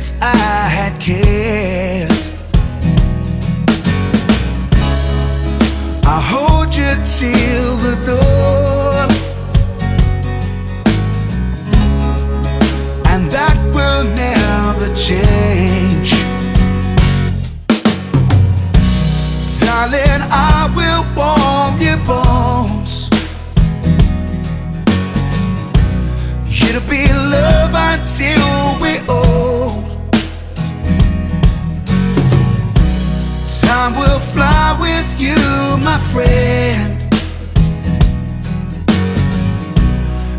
since I had cared. I hold you till the dawn, friend.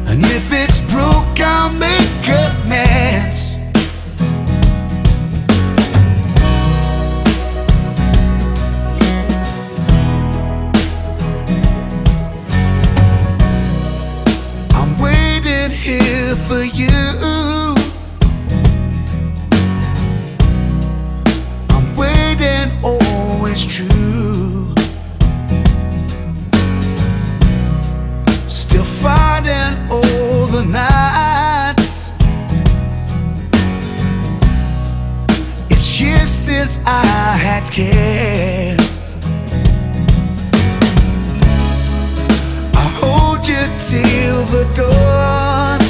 And if it's broke, I'll make amends. I'm waiting here for you. I'm waiting, oh, always true. Still fighting all the nights. It's years since I had cared. I hold you till the dawn,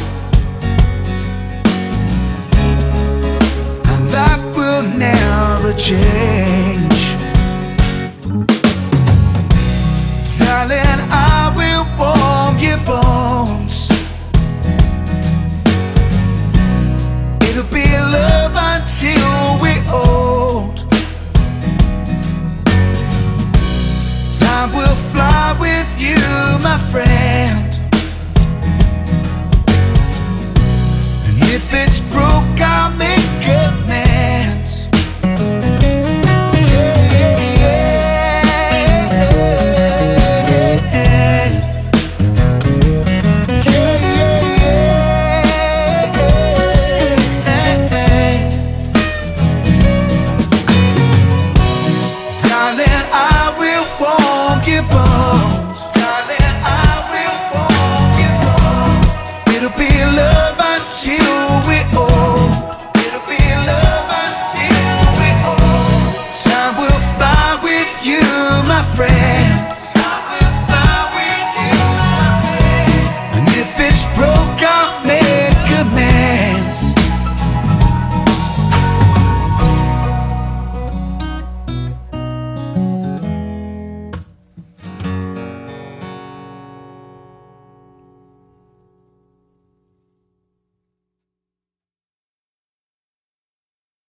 and that will never change. Darling, I will your bones. It'll be love until we're old. Time will fly with you, my friend. friend.